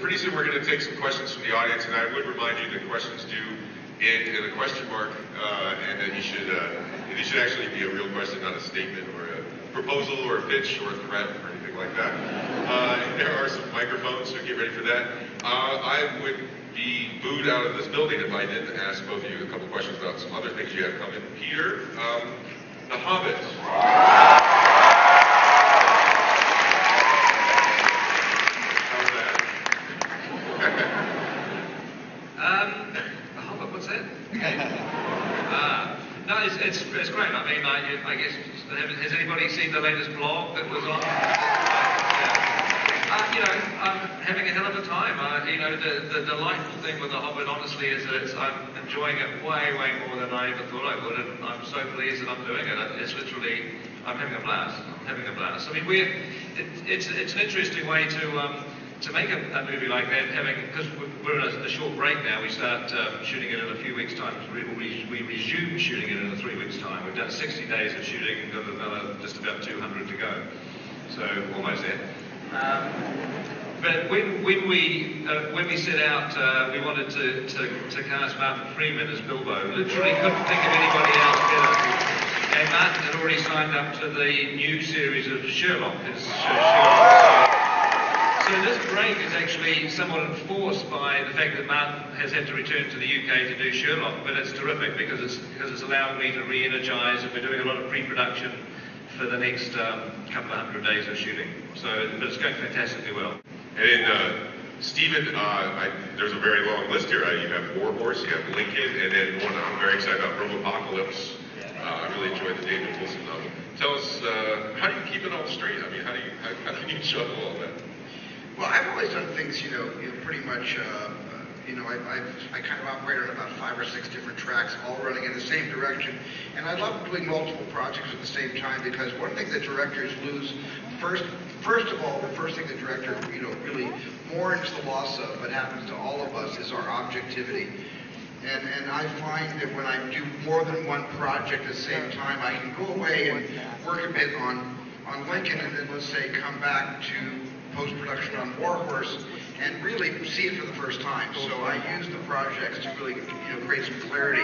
Pretty soon we're going to take some questions from the audience, and I would remind you that questions do end in a question mark, uh, and that you should uh, you should actually be a real question, not a statement or a proposal or a pitch or a threat or anything like that. Uh, there are some microphones, so get ready for that. Uh, I would be booed out of this building if I didn't ask both of you a couple questions about some other things you have coming. Peter, um, The Hobbit. How's that? Um, the Hobbit, what's that? Okay. Uh, no, it's, it's, great. I mean, I, I guess, has anybody seen the latest blog that was on? Yeah. Uh, you know, I'm having a hell of a time. Uh, you know, the, the delightful thing with The Hobbit, honestly, is that it's, I'm enjoying it way, way more than I ever thought I would, and I'm so pleased that I'm doing it. It's literally, I'm having a blast. I'm having a blast. I mean, we're, it, it's, it's an interesting way to, um, to make a, a movie like that, having because we're in a, a short break now. We start um, shooting it in a few weeks' time. We, we, we resume shooting it in a three weeks' time. We've done 60 days of shooting and got another just about 200 to go. So almost there. Um, but when, when we uh, when we set out, uh, we wanted to, to, to cast Martin Freeman as Bilbo. Literally couldn't think of anybody else better. And Martin had already signed up to the new series of Sherlock. His, Sherlock. Break is actually somewhat enforced by the fact that Martin has had to return to the UK to do Sherlock, but it's terrific because it's because it's allowed me to re-energise, and we're doing a lot of pre-production for the next um, couple of hundred days of shooting. So, but it's going fantastically well. And then, uh, Stephen, uh, I, there's a very long list here. Uh, you have Warhorse, you have Lincoln, and then one I'm very excited about, Robopocalypse. Uh, I really enjoyed the David Wilson novel. Tell us, uh, how do you keep it all straight? I mean, how do you, how, how can you juggle all that? Well, I've always done things, you know, you know pretty much, uh, uh, you know, I, I've, I kind of operate on about five or six different tracks, all running in the same direction. And I love doing multiple projects at the same time because one thing that directors lose, first, first of all, the first thing the director, you know, really mourns the loss of, but happens to all of us, is our objectivity. And, and I find that when I do more than one project at the same time, I can go away and work a bit on, on Lincoln and then let's say come back to post-production on Warhorse and really see it for the first time. So I use the projects to really you know, create some clarity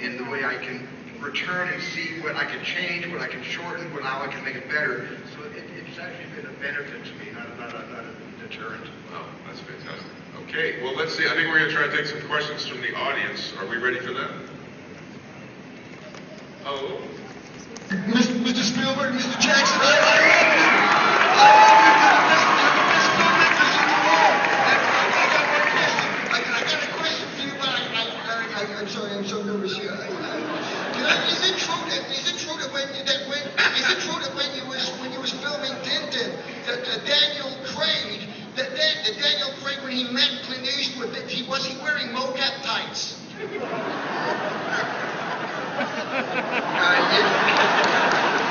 in the way I can return and see what I can change, what I can shorten, what how I can make it better. So it, it's actually been a benefit to me, not a, not a, not a deterrent. Oh, that's fantastic. Okay, well, let's see. I think we're going to try to take some questions from the audience. Are we ready for that? Oh, Mr. Spielberg, Mr. Jackson, Eastwood, that he was he wearing mocap tights? Uh, it-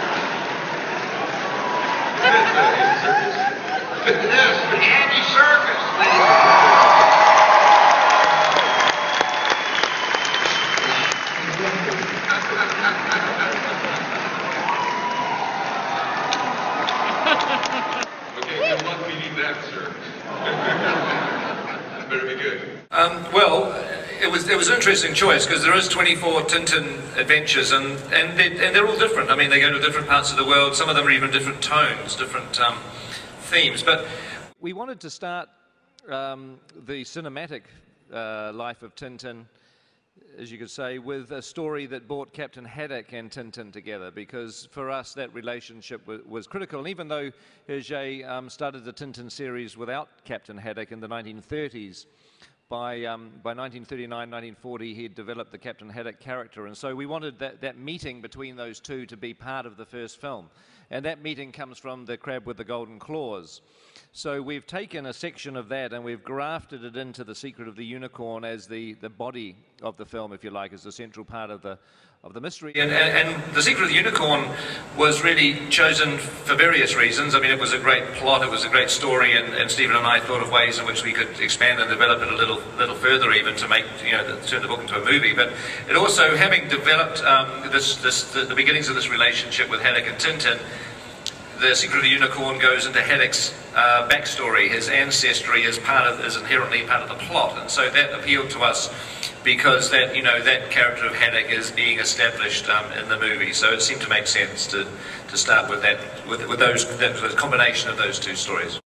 Um, well, it was it was an interesting choice because there is 24 Tintin adventures and and they, and they're all different. I mean, they go to different parts of the world. Some of them are even different tones, different um, themes. But we wanted to start um, the cinematic uh, life of Tintin, as you could say, with a story that brought Captain Haddock and Tintin together, because for us that relationship was, was critical. And even though Hergé um, started the Tintin series without Captain Haddock in the 1930s, by, um, by 1939, 1940, he had developed the Captain Haddock character. And so we wanted that, that meeting between those two to be part of the first film. And that meeting comes from The Crab with the Golden Claws. So we've taken a section of that and we've grafted it into The Secret of the Unicorn as the, the body of the film, if you like, as the central part of the, of the mystery. And, and, and The Secret of the Unicorn was really chosen for various reasons. I mean, it was a great plot, it was a great story, and, and Stephen and I thought of ways in which we could expand and develop it a little, little further, even to make, you know, turn the book into a movie. But it also, having developed um, this, this, the, the beginnings of this relationship with Haddock and Tintin, the Secret of the Unicorn goes into Haddock's uh, backstory. His ancestry is part of is inherently part of the plot, and so that appealed to us because that you know that character of Haddock is being established um, in the movie. So it seemed to make sense to to start with that with, with those that, the combination of those two stories.